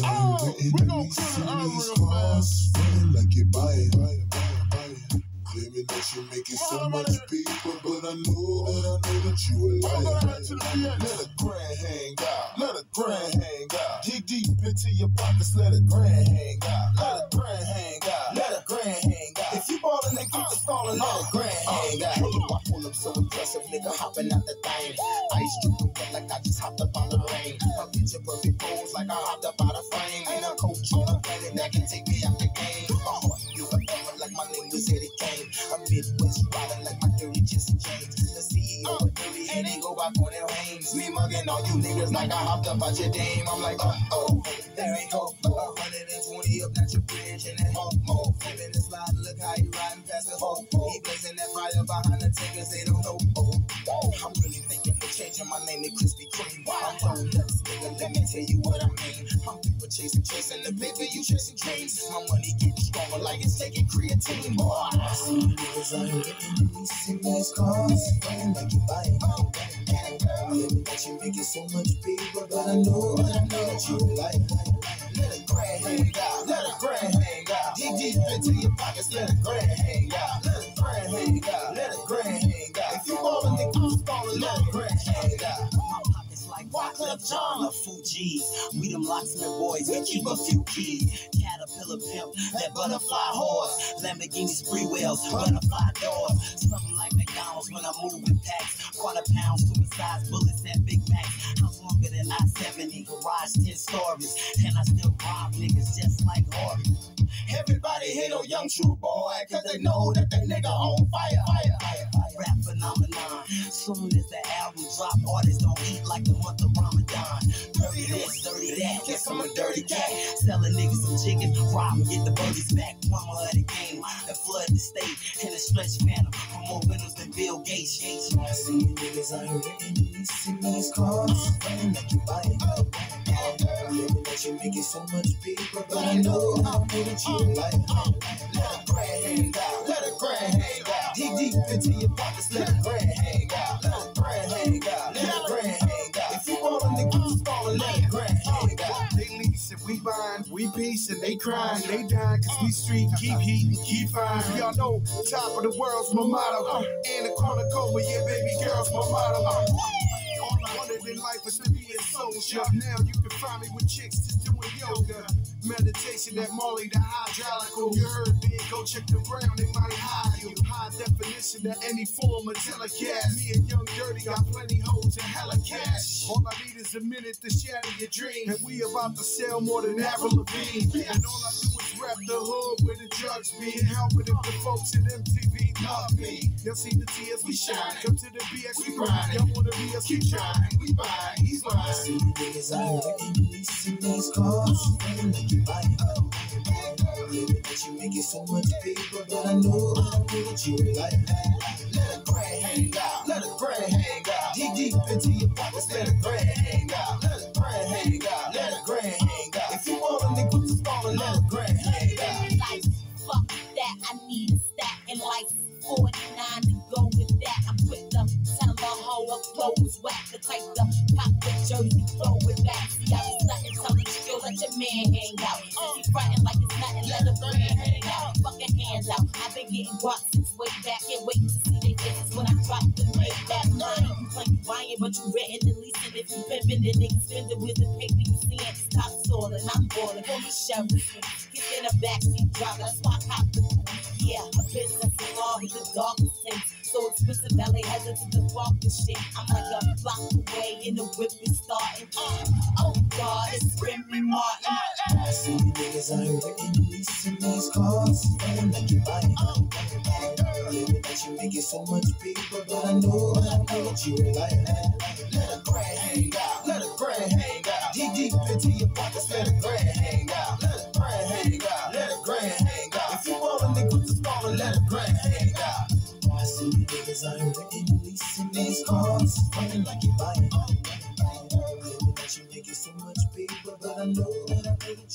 out here written in these cities, cars, feeling like you buy it. Claiming that you're making so much paper, but I know that I know that you a liar. Let a grand hang out, let a grand hang out. Dig deep into your pockets, let a grand hang out, let a grand hang out, let a grand hang out. If you ballin' and keep the stallin', let a grand uh, uh, hang out. I pull up so impressive, nigga hopping out the thing. Ice dripping wet like I just hopped up on the rain. A perfect pose like I hopped up out of frame. And a coach on the planet that can take me out the game. My heart feel forever like my name was Eddie Kane. A Midwest rider like my dirty Jesse James. The CEO of Dirty and they go by Cornell Haynes. Me mugging all you niggas like I hopped up out your dame. I'm like, uh oh, there we go. 120 up at your bridge and that homo. Flipping the slide, look how he riding past the hope. He blazing that fire behind the tickers, they don't my name to Krispy Kreme. I'm going nuts, nigga, let me tell you what I mean. I'm people chasing, chasing the paper, you chasing dreams. My money getting stronger like it's taking creatine, boy. I see niggas out here getting these in these cars, feeling like you're buy it. Claiming that you making so much paper, but I know, I know that you like John of Fuji's. We them locksmith boys, we keep a few keys. Caterpillar pimp, that butterfly horse. Lamborghini spree wheels, butterfly doors. Something like McDonald's when I'm moving packs. Quarter pounds, suicide bullets, and big macs. House longer than I-70, garage 10 stories. And I still rob niggas just like Horry. Everybody hate on young true boy, cause they know that that nigga on fire, fire, fire, fire. Rap phenomenon. Soon as the album drop, artists don't eat like the month of Ramadan. Get some of dirty cat. Selling niggas some chicken, rob and get the birdies back. Mama of the game, and flood the state. In a stretch phantom, from more windows than Bill Gates. Gates. I see niggas out here in these these cars, feeling like you buy it. Oh, Claiming that you making so much paper, but I know, I know that you like it. Let a grand hang out, let a grand hang out. Dig deep into your pockets, let a grand we we peace and they crying, they dying cause we street keep heat keep fine. Y'all know top of the world's my motto. And the corner but yeah, baby girl's my motto. All I wanted in life was to be a soldier. Now you can find me with chicks just doing yoga. Meditation at Molly, the hydraulical. You heard me, go check the ground, they might hide you. High definition of any form of telecast. Me and Young Dirty got plenty hoes and hella cash. All I need is a minute to shatter your dream. And we about to sell more than Avril Lavigne. And all I do is rap the hood where the drugs be. And help it if the folks at MTV love me. Y'all see the tears we shine. Come to the BX, we grind. Y'all wanna be us, keep trying. We buy, he's lying. see niggas out here in these in these cars, feeling like you buy it. That you making so much paper, but I know, I know that you like it. Let a grand hang out, the jersey, throw it back. See, I was nothing, tell the chick, yo, let your man hang out. Since he frontin' like it's nothing, let a friend hang out. Fucking hands out. I've been getting guap since way back and waiting to see they faces when I drop the make that money. You claim you buying, but you renting and leasing. If you pimpin', then niggas spendin' with the paper you see it. Stop stalling, I'm ballin'. Call me Sheriff. Get in a backseat driver, that's why I cop the yeah, a business in law with the darkest things. So expensive, LA hesitant to walk the shit. I'm like a block away in the whip is starting. Oh God, it's Remy Martin. I see niggas out here written in these cars, feeling like you buy it. Claiming that you making so much paper, but I know, I know that you like it. Let a grand hang out, let a grand hang out. Dig deep into your pockets, let a grand I know that I really